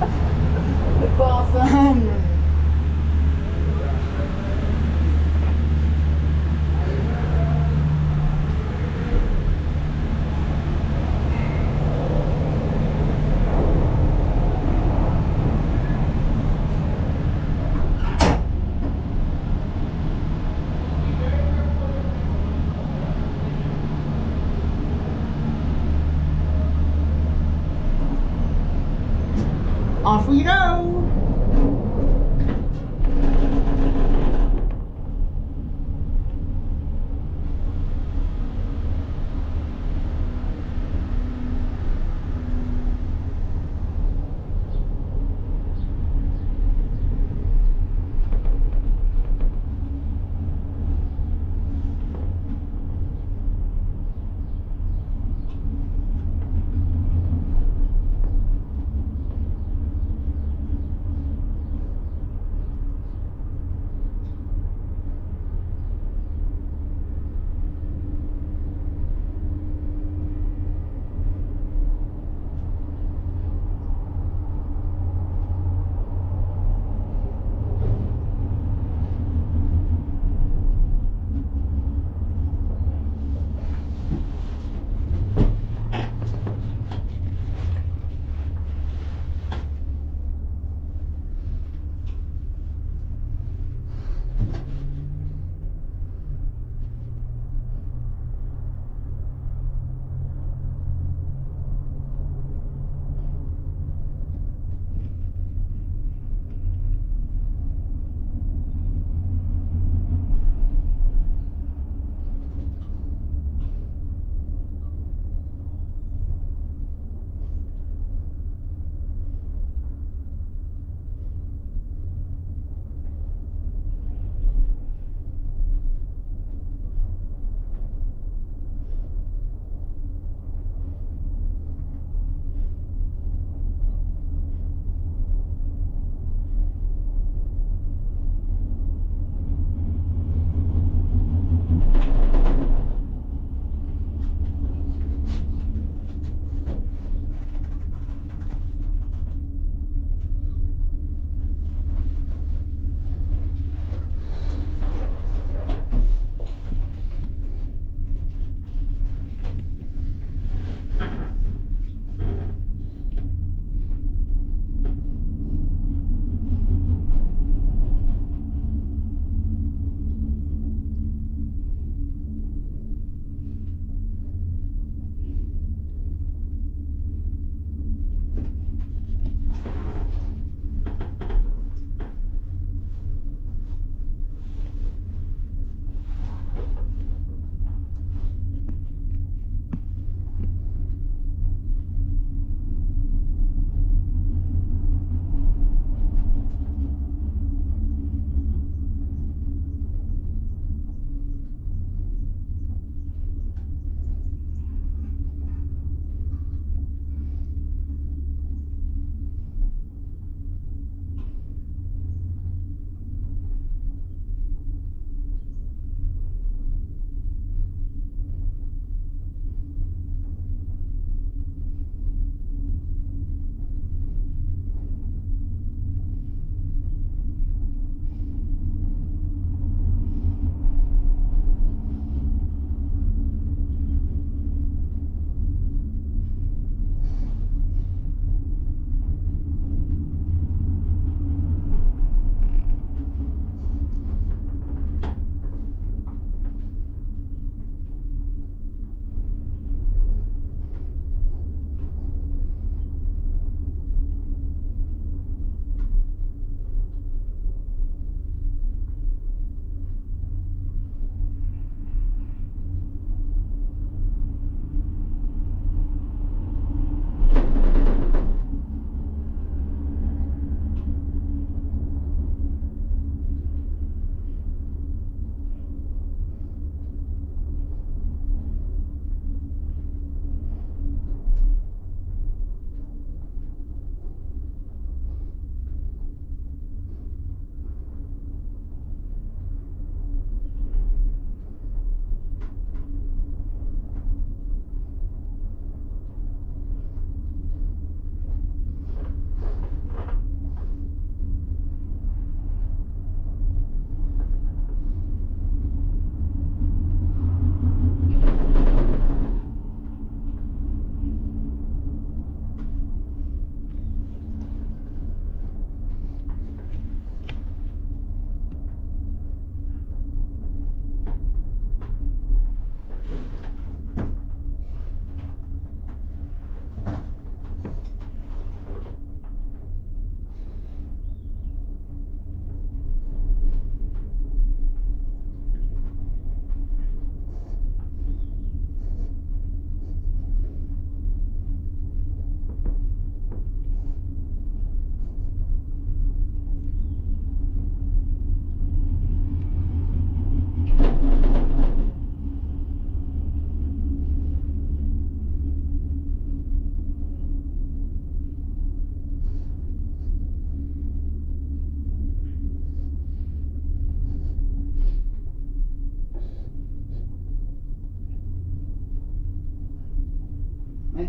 It's awesome.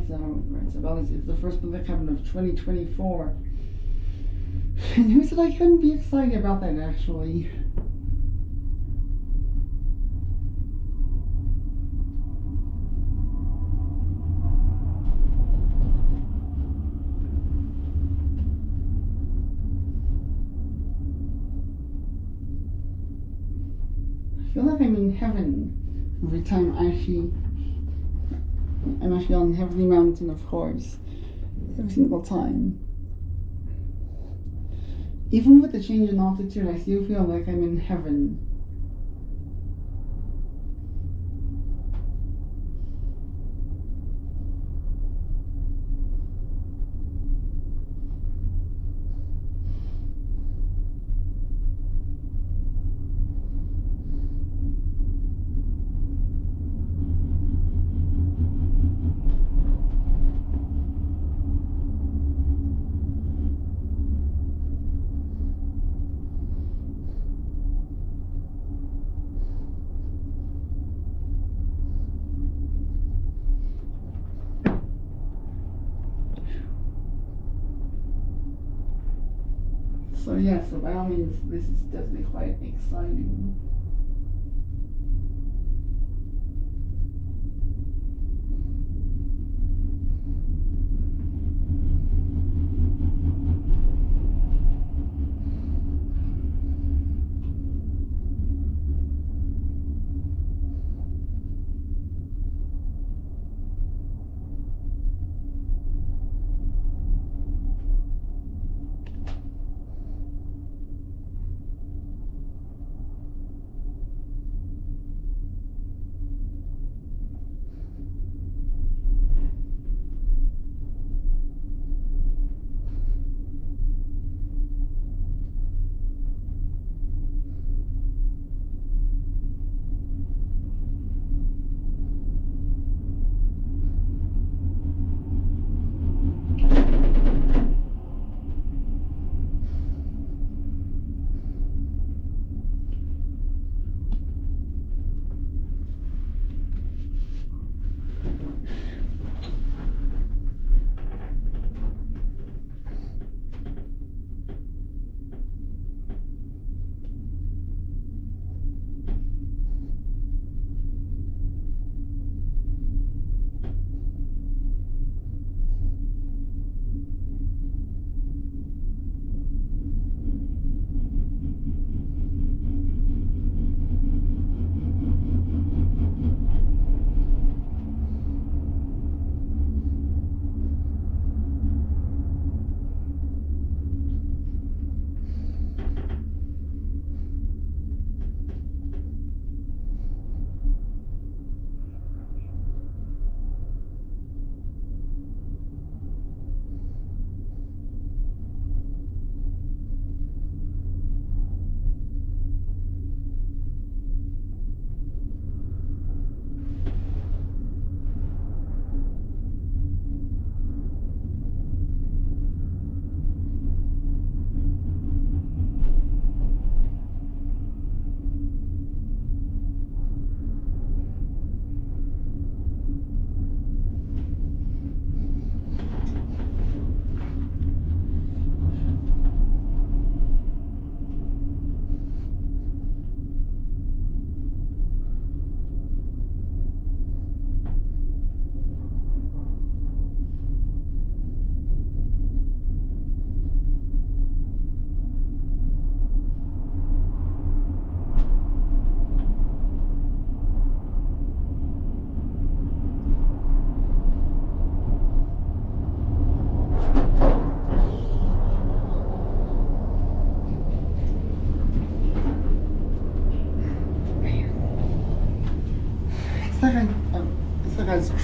So um, well, it's, it's the first book coming of 2024. And who said I couldn't be excited about that actually? I feel like I'm in heaven every time I actually I'm actually on Heavenly Mountain, of course, every single time. Even with the change in altitude, I still feel like I'm in heaven. So yeah, so by all means, this is definitely quite exciting.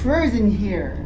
Cruising here.